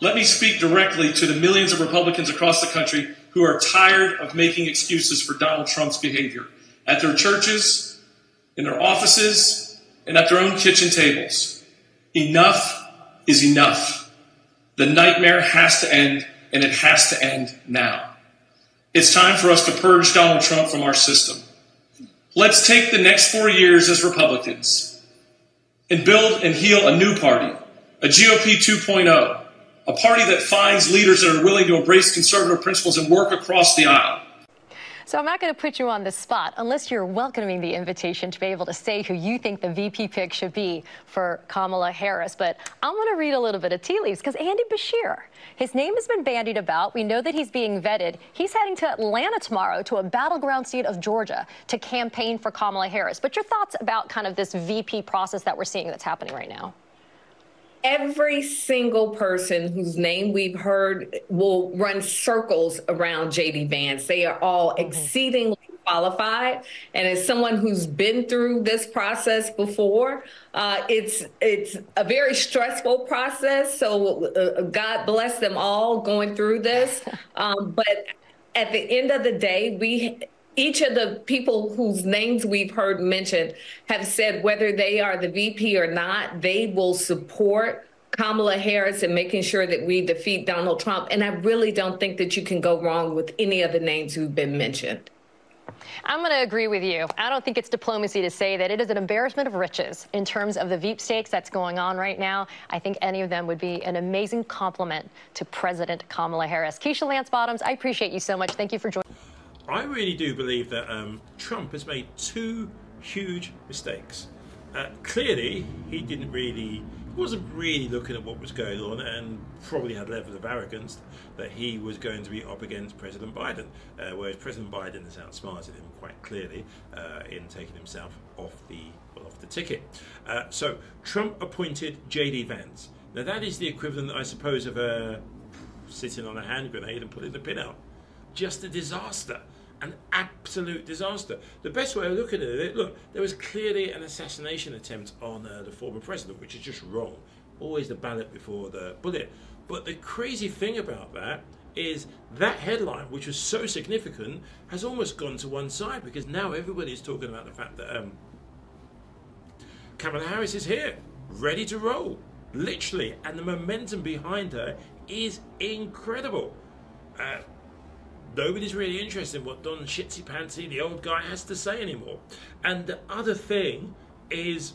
Let me speak directly to the millions of Republicans across the country who are tired of making excuses for Donald Trump's behavior at their churches, in their offices, and at their own kitchen tables. Enough is enough. The nightmare has to end, and it has to end now. It's time for us to purge Donald Trump from our system. Let's take the next four years as Republicans and build and heal a new party, a GOP 2.0, a party that finds leaders that are willing to embrace conservative principles and work across the aisle. So I'm not going to put you on the spot unless you're welcoming the invitation to be able to say who you think the VP pick should be for Kamala Harris. But I'm going to read a little bit of tea leaves because Andy Beshear, his name has been bandied about. We know that he's being vetted. He's heading to Atlanta tomorrow to a battleground state of Georgia to campaign for Kamala Harris. But your thoughts about kind of this VP process that we're seeing that's happening right now? Every single person whose name we've heard will run circles around JD Vance. They are all mm-hmm. exceedingly qualified, and as someone who's been through this process before, uh, it's it's a very stressful process. So uh, God bless them all going through this. Um, but at the end of the day, we each of the people whose names we've heard mentioned have said whether they are the VP or not, they will support Kamala Harris and making sure that we defeat Donald Trump. And I really don't think that you can go wrong with any of the names who've been mentioned. I'm going to agree with you. I don't think it's diplomacy to say that it is an embarrassment of riches in terms of the Veep stakes that's going on right now. I think any of them would be an amazing compliment to President Kamala Harris. Keisha Lance Bottoms, I appreciate you so much. Thank you for joining. I really do believe that um, Trump has made two huge mistakes. Uh, clearly, he didn't really he wasn't really looking at what was going on and probably had levels of arrogance that he was going to be up against President Biden, uh, whereas President Biden has outsmarted him quite clearly uh, in taking himself off the well, off the ticket. Uh, so Trump appointed J.D. Vance. Now that is the equivalent, I suppose, of uh, sitting on a hand grenade and putting the pin out. Just a disaster an absolute disaster. The best way of looking at it, look, there was clearly an assassination attempt on uh, the former president, which is just wrong. Always the ballot before the bullet. But the crazy thing about that is that headline, which was so significant, has almost gone to one side because now everybody's talking about the fact that um, Kamala Harris is here, ready to roll, literally, and the momentum behind her is incredible. Uh, nobody's really interested in what Don Shitsy Pantsy, the old guy, has to say anymore. And the other thing is,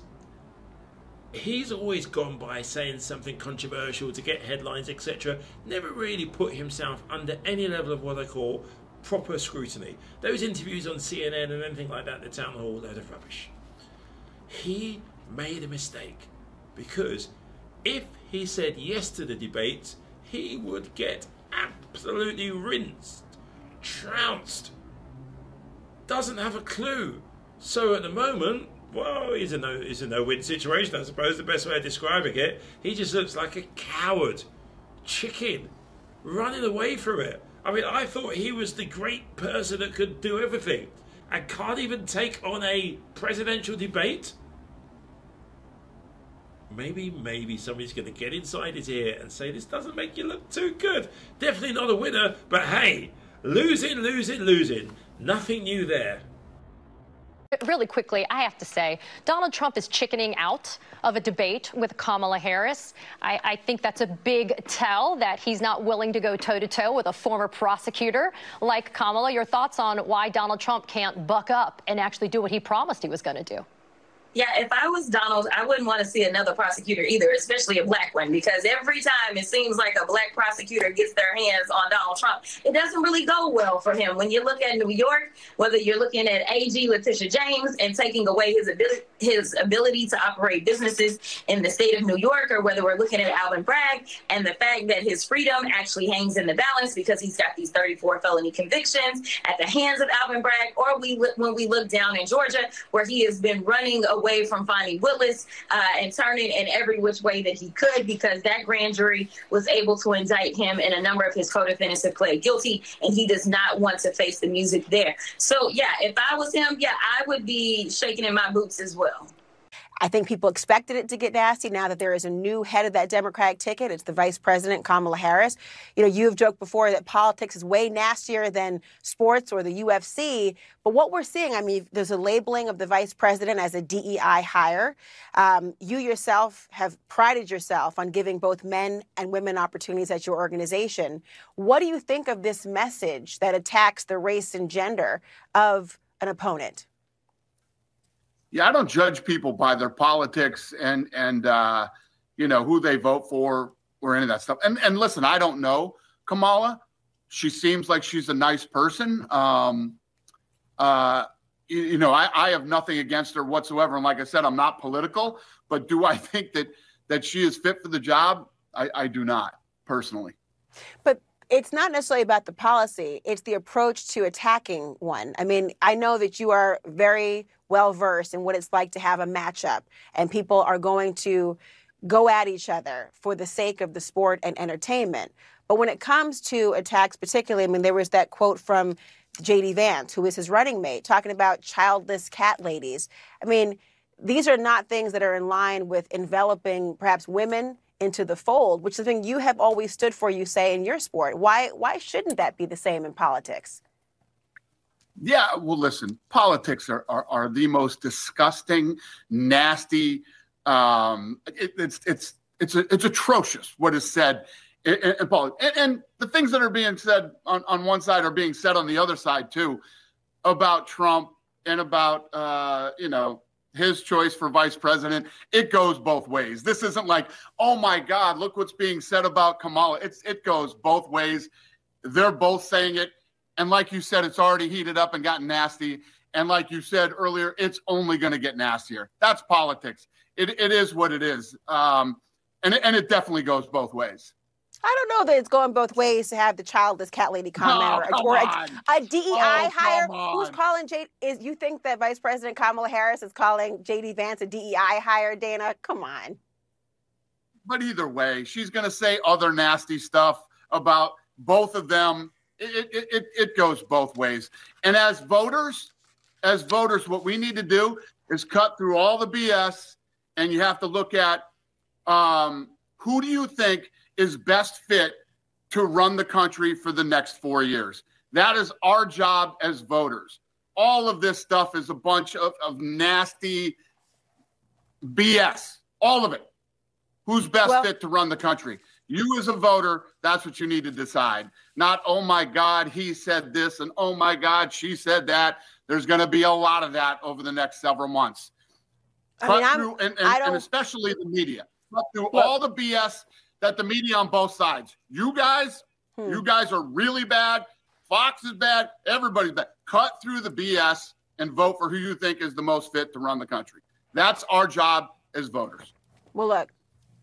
he's always gone by saying something controversial to get headlines, etc. Never really put himself under any level of what I call proper scrutiny. Those interviews on CNN and anything like that, the town hall, load of rubbish. He made a mistake because if he said yes to the debate, he would get absolutely rinsed trounced. Doesn't have a clue. So at the moment, well, he's a no, he's a no-win situation. I suppose the best way of describing it. He just looks like a coward, chicken, running away from it. I mean, I thought he was the great person that could do everything, and can't even take on a presidential debate. Maybe, maybe somebody's going to get inside his ear and say this doesn't make you look too good. Definitely not a winner, but hey, Losing, losing, losing. Nothing new there. Really quickly, I have to say, Donald Trump is chickening out of a debate with Kamala Harris. I, I think that's a big tell that he's not willing to go toe to toe with a former prosecutor like Kamala. Your thoughts on why Donald Trump can't buck up and actually do what he promised he was going to do? Yeah, if I was Donald, I wouldn't want to see another prosecutor either, especially a black one, because every time it seems like a black prosecutor gets their hands on Donald Trump, it doesn't really go well for him. When you look at New York, whether you're looking at AG Letitia James and taking away his ability his ability to operate businesses in the state of New York, or whether we're looking at Alvin Bragg and the fact that his freedom actually hangs in the balance because he's got these 34 felony convictions at the hands of Alvin Bragg, or we when we look down in Georgia where he has been running away from Fani Willis uh, and turning in every which way that he could because that grand jury was able to indict him and a number of his co-defendants have pled guilty and he does not want to face the music there. So yeah, if I was him, yeah, I would be shaking in my boots as well. I think people expected it to get nasty now that there is a new head of that Democratic ticket. It's the vice president, Kamala Harris. You know, you have joked before that politics is way nastier than sports or the UFC. But what we're seeing, I mean, there's a labeling of the vice president as a DEI hire. Um, you yourself have prided yourself on giving both men and women opportunities at your organization. What do you think of this message that attacks the race and gender of an opponent? Yeah, I don't judge people by their politics and and uh, you know who they vote for or any of that stuff. And and listen, I don't know Kamala. She seems like she's a nice person. Um, uh, you, you know, I, I have nothing against her whatsoever. And like I said, I'm not political. But do I think that that she is fit for the job? I, I do not personally. But it's not necessarily about the policy, it's the approach to attacking one. I mean, I know that you are very well versed in what it's like to have a matchup, and people are going to go at each other for the sake of the sport and entertainment. But when it comes to attacks, particularly, I mean, there was that quote from JD Vance, who is his running mate, talking about childless cat ladies. I mean, these are not things that are in line with enveloping perhaps women into the fold, which is something you have always stood for, you say, in your sport. Why why shouldn't that be the same in politics? Yeah, well, listen, politics are, are, are the most disgusting, nasty. Um, it, it's it's it's it's atrocious what is said in, in politics, and, and the things that are being said on, on one side are being said on the other side too, about Trump and about uh, you know his choice for vice president. It goes both ways. This isn't like, oh my God, look what's being said about Kamala. It's it goes both ways. They're both saying it. And like you said, it's already heated up and gotten nasty. And like you said earlier, it's only going to get nastier. That's politics. It, it is what it is. Um, and, and it definitely goes both ways. I don't know that it's going both ways to have the childless cat lady comment oh, or, or a, a, DEI oh, hire. Who's calling J? Is you think that Vice President Kamala Harris is calling JD Vance a DEI hire? Dana, come on. But either way, she's going to say other nasty stuff about both of them. It, it, it, it goes both ways. And as voters, as voters, what we need to do is cut through all the BS, and you have to look at um, who do you think is best fit to run the country for the next four years. That is our job as voters. All of this stuff is a bunch of, of nasty BS. All of it. Who's best well, fit to run the country? You, as a voter, that's what you need to decide. Not, oh my God, he said this, and oh my God, she said that. There's going to be a lot of that over the next several months. I mean, through, and, and, and, especially the media. Cut through look, all the BS that the media on both sides, you guys, hmm. you guys are really bad. Fox is bad. Everybody's bad. Cut through the BS and vote for who you think is the most fit to run the country. That's our job as voters. Well, look,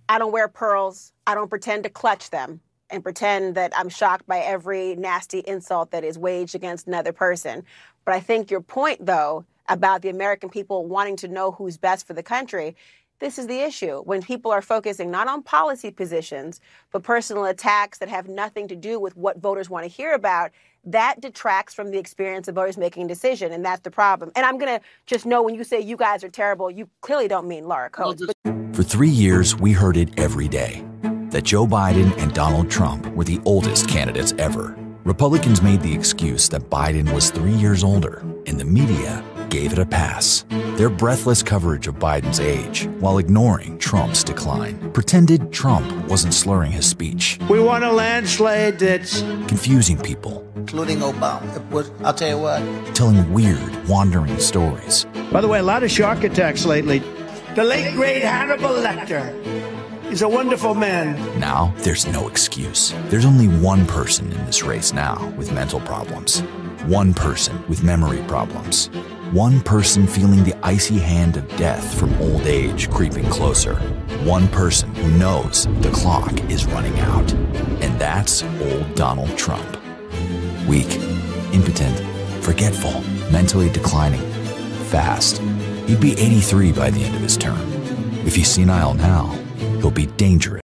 I don't wear pearls. I don't pretend to clutch them and pretend that I'm shocked by every nasty insult that is waged against another person. But I think your point, though, about the American people wanting to know who's best for the country this is the issue. When people are focusing not on policy positions, but personal attacks that have nothing to do with what voters want to hear about, that detracts from the experience of voters making a decision. And that's the problem. And I'm going to just know when you say you guys are terrible, you clearly don't mean Laura Coates. For three years, we heard it every day that Joe Biden and Donald Trump were the oldest candidates ever. Republicans made the excuse that Biden was three years older, and the media gave it a pass. Their breathless coverage of Biden's age, while ignoring Trump's decline, pretended Trump wasn't slurring his speech. We want a landslide that's confusing people, including Obama. Was, I'll tell you what, telling weird, wandering stories. By the way, a lot of shark attacks lately. The late great Hannibal Lecter. He's a wonderful man. Now, there's no excuse. There's only one person in this race now with mental problems. One person with memory problems. One person feeling the icy hand of death from old age creeping closer. One person who knows the clock is running out. And that's old Donald Trump. Weak, impotent, forgetful, mentally declining, fast. He'd be 83 by the end of his term. If he's senile now, he'll be dangerous.